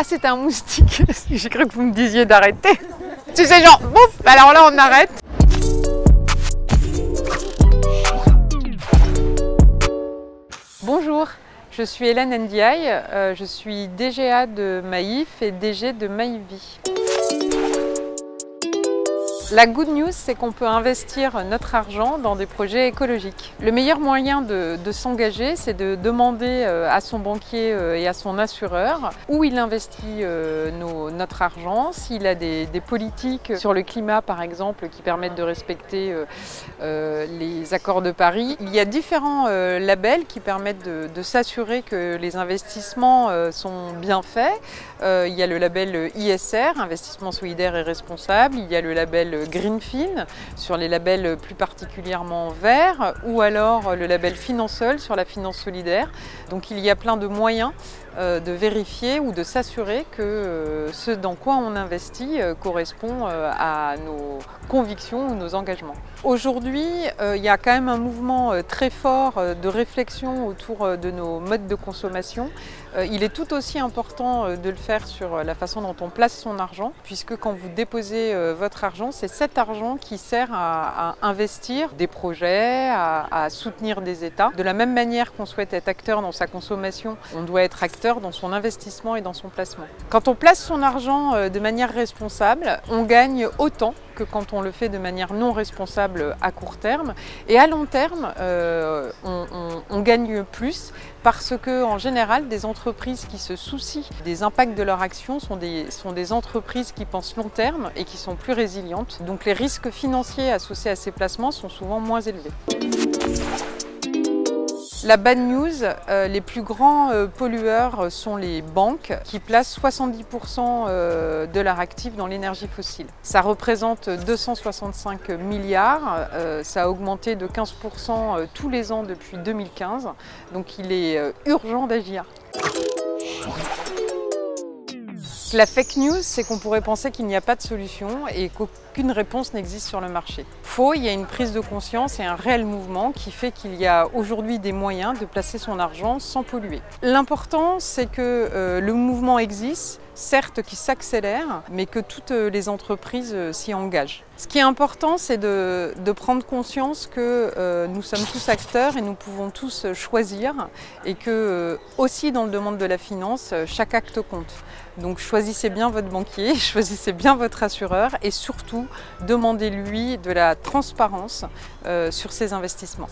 Ah, c'est un moustique. J'ai cru que vous me disiez d'arrêter. Tu sais, genre, bouf, alors là, on arrête. Bonjour, je suis Hélène Ndiaye, euh, je suis DGA de Maïf et DG de Maïvi. La good news, c'est qu'on peut investir notre argent dans des projets écologiques. Le meilleur moyen de, s'engager, c'est de demander euh, à son banquier euh, et à son assureur où il investit euh, notre argent, s'il a des, politiques sur le climat, par exemple, qui permettent de respecter les accords de Paris. Il y a différents labels qui permettent de, de s'assurer que les investissements sont bien faits. il y a le label ISR, investissement solidaire et responsable. Il y a le label Greenfin sur les labels plus particulièrement verts ou alors le label Finansol sur la finance solidaire. Donc il y a plein de moyens de vérifier ou de s'assurer que euh, ce dans quoi on investit euh, correspond à nos convictions ou nos engagements. Aujourd'hui, il y a quand même un mouvement très fort de réflexion autour de nos modes de consommation. Il est tout aussi important de le faire sur la façon dont on place son argent, puisque quand vous déposez votre argent, c'est cet argent qui sert à, investir des projets, à soutenir des États. De la même manière qu'on souhaite être acteur dans sa consommation, on doit être acteur dans son investissement et dans son placement. Quand on place son argent euh, de manière responsable, on gagne autant que quand on le fait de manière non responsable à court terme. Et à long terme, euh, on, gagne plus parce que en général, des entreprises qui se soucient des impacts de leur action sont des, sont des entreprises qui pensent long terme et qui sont plus résilientes. Donc les risques financiers associés à ces placements sont souvent moins élevés. La bad news, euh, les plus grands euh, pollueurs sont les banques qui placent 70% euh, de leur actif dans l'énergie fossile. Ça représente 265 milliards, ça a augmenté de 15% tous les ans depuis 2015, donc il est urgent d'agir. La fake news, c'est qu'on pourrait penser qu'il n'y a pas de solution et réponse n'existe sur le marché. Faux, il y a une prise de conscience et un réel mouvement qui fait qu'il y a aujourd'hui des moyens de placer son argent sans polluer. L'important, c'est que euh, le mouvement existe, certes qui s'accélère, mais que toutes les entreprises euh, s'y engagent. Ce qui est important, c'est de, prendre conscience que euh, nous sommes tous acteurs et nous pouvons tous choisir et que euh, aussi dans le domaine de la finance, chaque acte compte. Donc choisissez bien votre banquier, choisissez bien votre assureur et surtout demandez-lui de la transparence sur ses investissements.